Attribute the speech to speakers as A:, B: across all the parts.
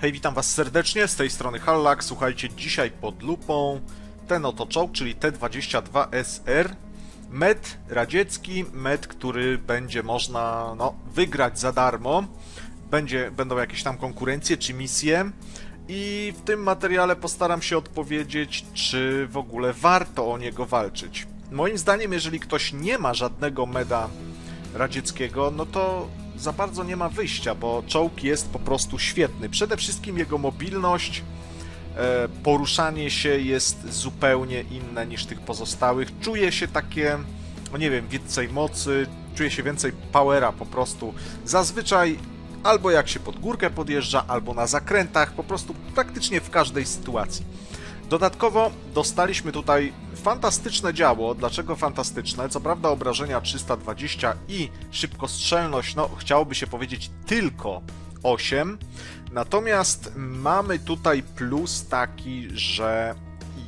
A: Hej, witam was serdecznie, z tej strony Hallak. Słuchajcie, dzisiaj pod lupą ten oto czołg, czyli T-22SR. Med radziecki, med, który będzie można no, wygrać za darmo. Będzie, będą jakieś tam konkurencje czy misje. I w tym materiale postaram się odpowiedzieć, czy w ogóle warto o niego walczyć. Moim zdaniem, jeżeli ktoś nie ma żadnego meda radzieckiego, no to za bardzo nie ma wyjścia, bo czołg jest po prostu świetny. Przede wszystkim jego mobilność, e, poruszanie się jest zupełnie inne niż tych pozostałych. Czuje się takie, no nie wiem, więcej mocy, czuje się więcej powera po prostu. Zazwyczaj albo jak się pod górkę podjeżdża, albo na zakrętach, po prostu praktycznie w każdej sytuacji. Dodatkowo dostaliśmy tutaj fantastyczne działo. Dlaczego fantastyczne? Co prawda obrażenia 320 i szybkostrzelność, no chciałoby się powiedzieć tylko 8. Natomiast mamy tutaj plus taki, że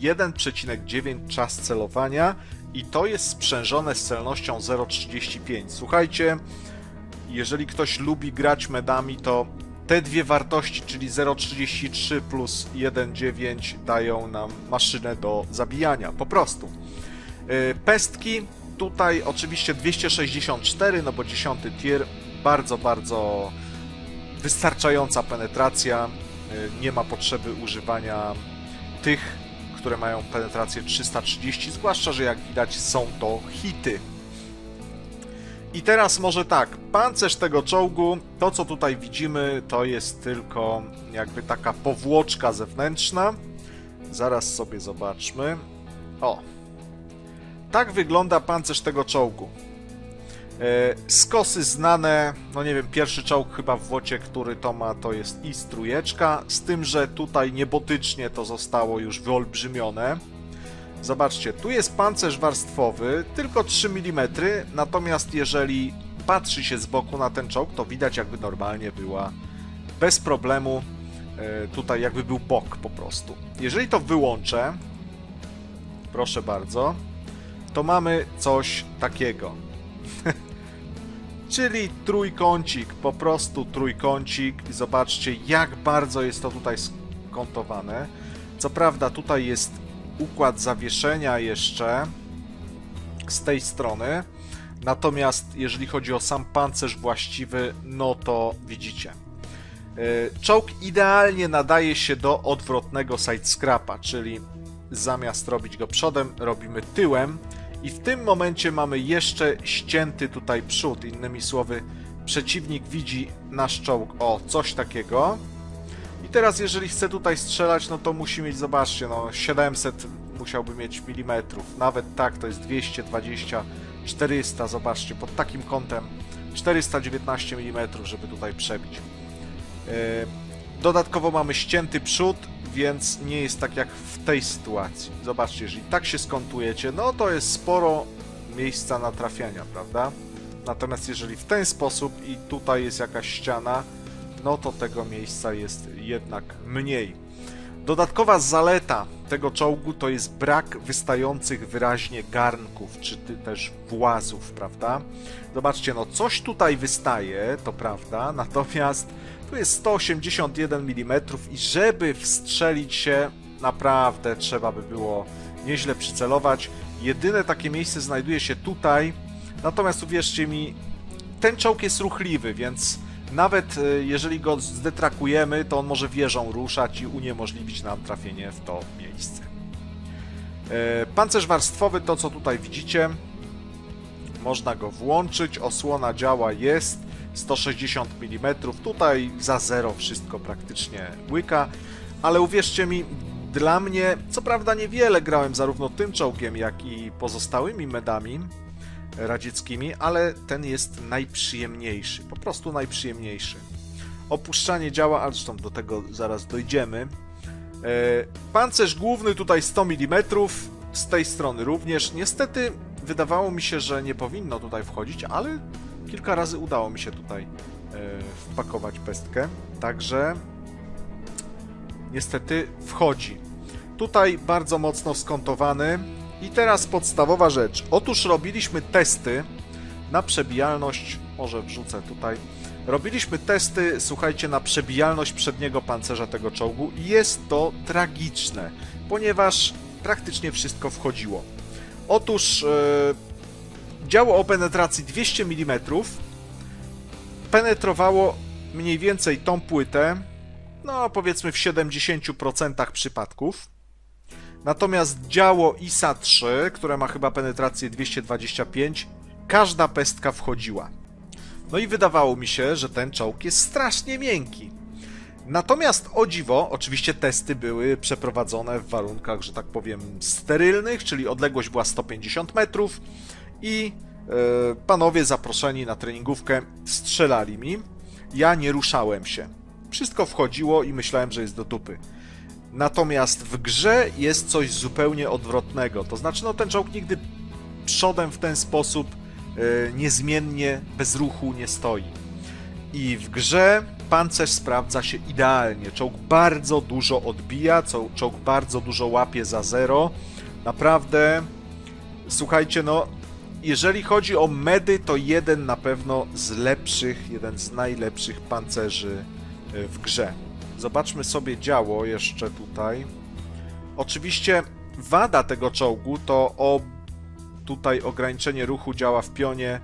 A: 1,9 czas celowania i to jest sprzężone z celnością 0,35. Słuchajcie, jeżeli ktoś lubi grać medami, to te dwie wartości, czyli 0,33 plus 1,9 dają nam maszynę do zabijania, po prostu. Y, pestki, tutaj oczywiście 264, no bo 10 tier, bardzo, bardzo wystarczająca penetracja, y, nie ma potrzeby używania tych, które mają penetrację 330, zwłaszcza, że jak widać są to hity. I teraz może tak, pancerz tego czołgu, to co tutaj widzimy, to jest tylko jakby taka powłoczka zewnętrzna. Zaraz sobie zobaczmy. O, tak wygląda pancerz tego czołgu. E, skosy znane, no nie wiem, pierwszy czołg chyba w Wocie, który to ma, to jest i strujeczka, z tym, że tutaj niebotycznie to zostało już wyolbrzymione. Zobaczcie, tu jest pancerz warstwowy, tylko 3 mm, natomiast jeżeli patrzy się z boku na ten czołg, to widać jakby normalnie była bez problemu e, tutaj jakby był bok po prostu. Jeżeli to wyłączę, proszę bardzo, to mamy coś takiego. Czyli trójkącik, po prostu trójkącik zobaczcie jak bardzo jest to tutaj skontowane. Co prawda tutaj jest układ zawieszenia jeszcze z tej strony. Natomiast jeżeli chodzi o sam pancerz właściwy, no to widzicie. E, czołg idealnie nadaje się do odwrotnego side scrapa, czyli zamiast robić go przodem, robimy tyłem i w tym momencie mamy jeszcze ścięty tutaj przód. Innymi słowy, przeciwnik widzi nasz czołg o coś takiego teraz jeżeli chcę tutaj strzelać, no to musi mieć, zobaczcie, no 700 musiałby mieć milimetrów. Nawet tak, to jest 220, 400, zobaczcie, pod takim kątem 419 mm, żeby tutaj przebić. E, dodatkowo mamy ścięty przód, więc nie jest tak jak w tej sytuacji. Zobaczcie, jeżeli tak się skontujecie, no to jest sporo miejsca na trafiania, prawda? Natomiast jeżeli w ten sposób i tutaj jest jakaś ściana, no to tego miejsca jest jednak mniej. Dodatkowa zaleta tego czołgu to jest brak wystających wyraźnie garnków, czy też włazów, prawda? Zobaczcie, no coś tutaj wystaje, to prawda, natomiast tu jest 181 mm i żeby wstrzelić się, naprawdę trzeba by było nieźle przycelować. Jedyne takie miejsce znajduje się tutaj, natomiast uwierzcie mi, ten czołg jest ruchliwy, więc nawet e, jeżeli go zdetrakujemy, to on może wieżą ruszać i uniemożliwić nam trafienie w to miejsce. E, pancerz warstwowy, to co tutaj widzicie, można go włączyć, osłona działa jest, 160 mm, tutaj za zero wszystko praktycznie łyka, ale uwierzcie mi, dla mnie, co prawda niewiele grałem zarówno tym czołgiem, jak i pozostałymi medami, radzieckimi, ale ten jest najprzyjemniejszy, po prostu najprzyjemniejszy. Opuszczanie działa, ale zresztą do tego zaraz dojdziemy. E, pancerz główny tutaj 100 mm, z tej strony również. Niestety wydawało mi się, że nie powinno tutaj wchodzić, ale kilka razy udało mi się tutaj e, wpakować pestkę, także niestety wchodzi. Tutaj bardzo mocno skontowany, i teraz podstawowa rzecz. Otóż robiliśmy testy na przebijalność, może wrzucę tutaj, Robiliśmy testy, słuchajcie, na przebijalność przedniego pancerza tego czołgu i jest to tragiczne, ponieważ praktycznie wszystko wchodziło. Otóż e, działo o penetracji 200 mm penetrowało mniej więcej tą płytę, no powiedzmy w 70% przypadków. Natomiast działo ISA 3, które ma chyba penetrację 225, każda pestka wchodziła. No i wydawało mi się, że ten czołg jest strasznie miękki. Natomiast o dziwo, oczywiście testy były przeprowadzone w warunkach, że tak powiem, sterylnych, czyli odległość była 150 metrów i e, panowie zaproszeni na treningówkę strzelali mi. Ja nie ruszałem się. Wszystko wchodziło i myślałem, że jest do dupy. Natomiast w grze jest coś zupełnie odwrotnego. To znaczy, no ten czołg nigdy przodem w ten sposób e, niezmiennie, bez ruchu nie stoi. I w grze pancerz sprawdza się idealnie. Czołg bardzo dużo odbija, czołg bardzo dużo łapie za zero. Naprawdę, słuchajcie, no, jeżeli chodzi o medy, to jeden na pewno z lepszych, jeden z najlepszych pancerzy e, w grze. Zobaczmy sobie działo jeszcze tutaj. Oczywiście wada tego czołgu to o tutaj ograniczenie ruchu działa w pionie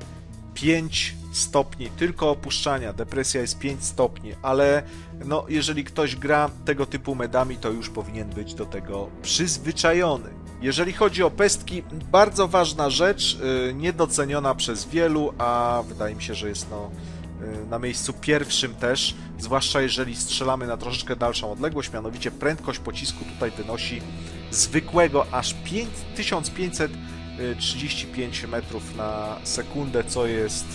A: 5 stopni, tylko opuszczania. Depresja jest 5 stopni, ale no, jeżeli ktoś gra tego typu medami, to już powinien być do tego przyzwyczajony. Jeżeli chodzi o pestki, bardzo ważna rzecz, yy, niedoceniona przez wielu, a wydaje mi się, że jest no, na miejscu pierwszym też, zwłaszcza jeżeli strzelamy na troszeczkę dalszą odległość, mianowicie prędkość pocisku tutaj wynosi zwykłego aż 5535 metrów na sekundę, co jest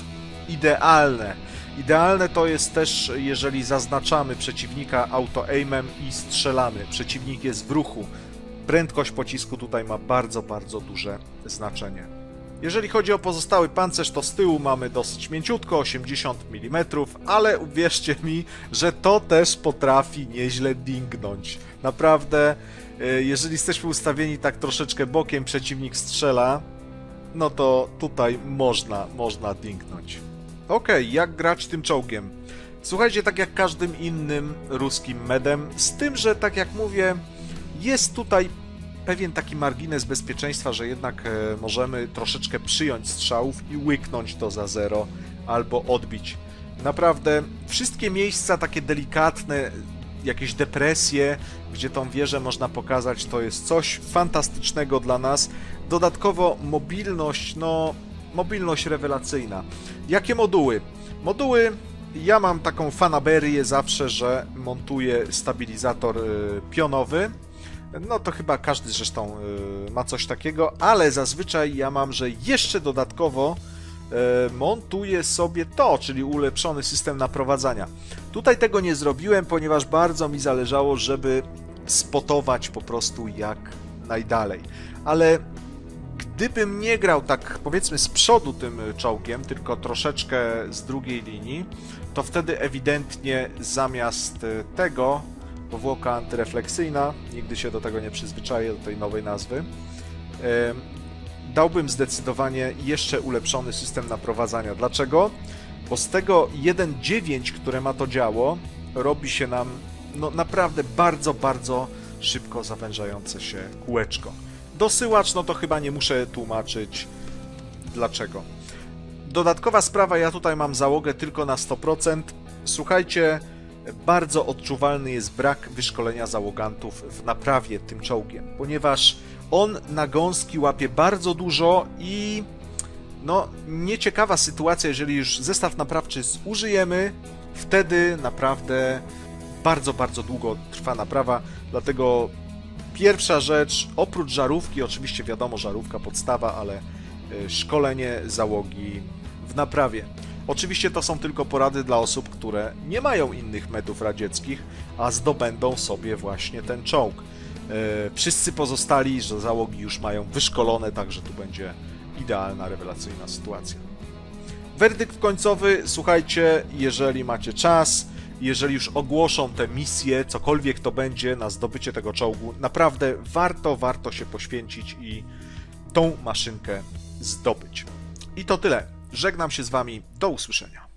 A: idealne. Idealne to jest też, jeżeli zaznaczamy przeciwnika auto-aimem i strzelamy. Przeciwnik jest w ruchu. Prędkość pocisku tutaj ma bardzo, bardzo duże znaczenie. Jeżeli chodzi o pozostały pancerz, to z tyłu mamy dosyć mięciutko, 80 mm, ale uwierzcie mi, że to też potrafi nieźle dingnąć. Naprawdę, e, jeżeli jesteśmy ustawieni tak troszeczkę bokiem, przeciwnik strzela, no to tutaj można, można dingnąć. Okay, jak grać tym czołgiem? Słuchajcie, tak jak każdym innym ruskim medem, z tym, że tak jak mówię, jest tutaj pewien taki margines bezpieczeństwa, że jednak e, możemy troszeczkę przyjąć strzałów i łyknąć to za zero albo odbić. Naprawdę wszystkie miejsca takie delikatne, jakieś depresje, gdzie tą wieżę można pokazać, to jest coś fantastycznego dla nas. Dodatkowo mobilność, no mobilność rewelacyjna. Jakie moduły? Moduły, ja mam taką fanaberię zawsze, że montuję stabilizator y, pionowy. No to chyba każdy zresztą y, ma coś takiego, ale zazwyczaj ja mam, że jeszcze dodatkowo y, montuję sobie to, czyli ulepszony system naprowadzania. Tutaj tego nie zrobiłem, ponieważ bardzo mi zależało, żeby spotować po prostu jak najdalej. Ale Gdybym nie grał tak powiedzmy z przodu tym czołgiem, tylko troszeczkę z drugiej linii, to wtedy ewidentnie zamiast tego powłoka antyrefleksyjna, nigdy się do tego nie przyzwyczaję, do tej nowej nazwy, dałbym zdecydowanie jeszcze ulepszony system naprowadzania. Dlaczego? Bo z tego 1.9, które ma to działo, robi się nam no, naprawdę bardzo, bardzo szybko zawężające się kółeczko. Dosyłacz, no to chyba nie muszę tłumaczyć dlaczego. Dodatkowa sprawa, ja tutaj mam załogę tylko na 100%. Słuchajcie, bardzo odczuwalny jest brak wyszkolenia załogantów w naprawie tym czołgiem, ponieważ on na gąski łapie bardzo dużo i no nieciekawa sytuacja, jeżeli już zestaw naprawczy zużyjemy, wtedy naprawdę bardzo, bardzo długo trwa naprawa, dlatego Pierwsza rzecz, oprócz żarówki, oczywiście wiadomo, żarówka podstawa, ale e, szkolenie załogi w naprawie. Oczywiście to są tylko porady dla osób, które nie mają innych medów radzieckich, a zdobędą sobie właśnie ten czołg. E, wszyscy pozostali, że załogi już mają wyszkolone, także tu będzie idealna, rewelacyjna sytuacja. Werdykt końcowy, słuchajcie, jeżeli macie czas, jeżeli już ogłoszą te misje, cokolwiek to będzie na zdobycie tego czołgu, naprawdę warto, warto się poświęcić i tą maszynkę zdobyć. I to tyle. Żegnam się z Wami. Do usłyszenia.